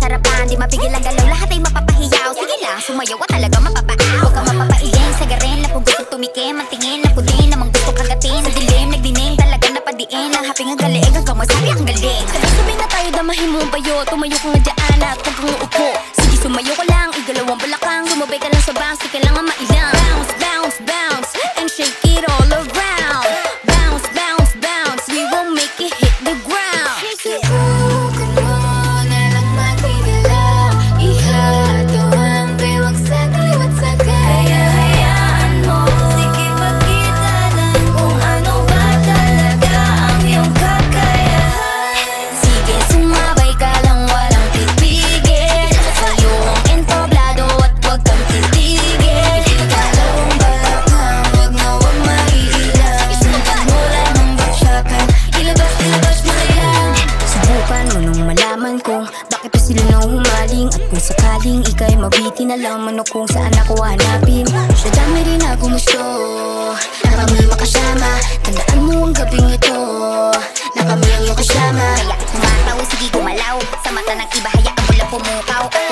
sarapan Di mapigil ang galaw, lahat ay mapapahiyaw. Sige lang, sumayaw at talaga mapapaaw. Huwag kang mapapailin sa garin Lapog gusto tumikim, ang tingin na pudin Namang gusto kagatin, sa dilim nagdinig Talaga napadiin, ang haping ang galing Ang kamasabi ang galing. Sabi-sabi na tayo, damahin mo ba yun Tumayo ka nga dyan at huwag kang uupo. Humaling At kung sakaling ika'y mabiti na lang Ano kung saan ako hanapin. Sa dami rin na gumusto Na kami makasama. Tandaan mo ang gabing ito Na kami ang iyong kasama. Kaya kumataw, sige gumalaw. Sa mata ng iba hayaan mo lang pumukaw